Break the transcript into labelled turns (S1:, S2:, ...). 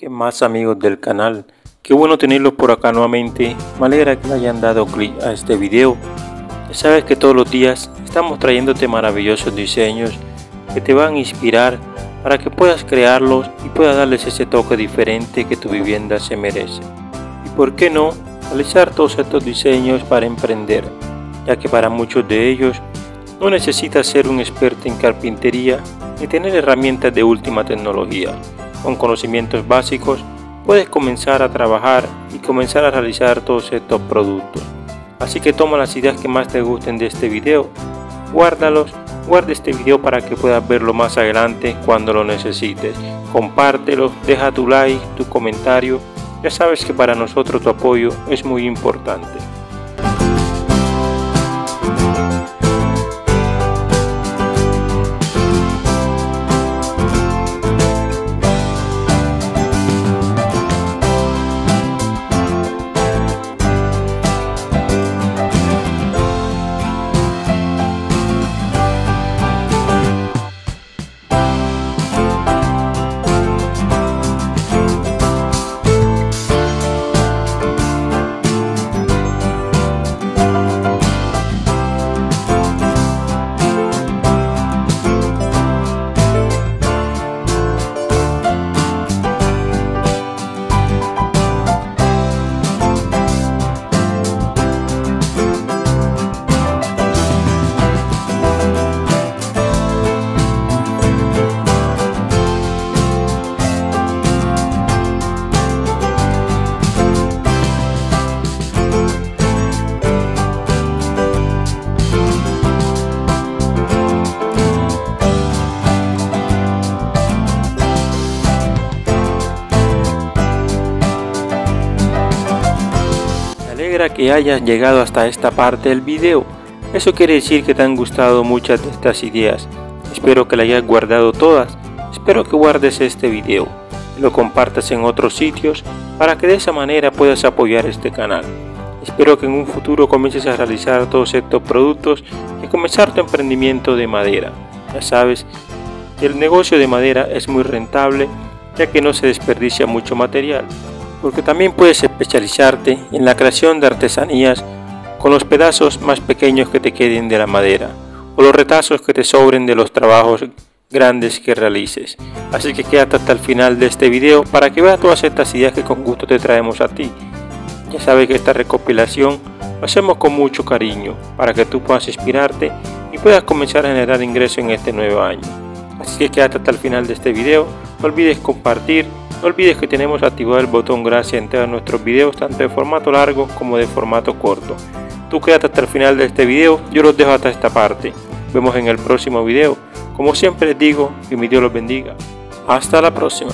S1: ¿Qué más amigos del canal? Qué bueno tenerlos por acá nuevamente. Me alegra que hayan dado clic a este video. Ya sabes que todos los días estamos trayéndote maravillosos diseños que te van a inspirar para que puedas crearlos y puedas darles ese toque diferente que tu vivienda se merece. Y por qué no, realizar todos estos diseños para emprender, ya que para muchos de ellos no necesitas ser un experto en carpintería ni tener herramientas de última tecnología con conocimientos básicos, puedes comenzar a trabajar y comenzar a realizar todos estos productos. Así que toma las ideas que más te gusten de este video, guárdalos, guarda este video para que puedas verlo más adelante cuando lo necesites. Compártelo, deja tu like, tu comentario, ya sabes que para nosotros tu apoyo es muy importante. Que hayas llegado hasta esta parte del video. Eso quiere decir que te han gustado muchas de estas ideas. Espero que las hayas guardado todas. Espero que guardes este video y lo compartas en otros sitios para que de esa manera puedas apoyar este canal. Espero que en un futuro comiences a realizar todos estos productos y comenzar tu emprendimiento de madera. Ya sabes el negocio de madera es muy rentable ya que no se desperdicia mucho material porque también puedes especializarte en la creación de artesanías con los pedazos más pequeños que te queden de la madera o los retazos que te sobren de los trabajos grandes que realices. Así que quédate hasta el final de este video para que veas todas estas ideas que con gusto te traemos a ti. Ya sabes que esta recopilación lo hacemos con mucho cariño para que tú puedas inspirarte y puedas comenzar a generar ingresos en este nuevo año. Así que quédate hasta el final de este video, no olvides compartir no olvides que tenemos activado el botón gracias en todos nuestros videos, tanto de formato largo como de formato corto. Tú quédate hasta el final de este video, yo los dejo hasta esta parte. Vemos en el próximo video. Como siempre les digo, que mi Dios los bendiga. Hasta la próxima.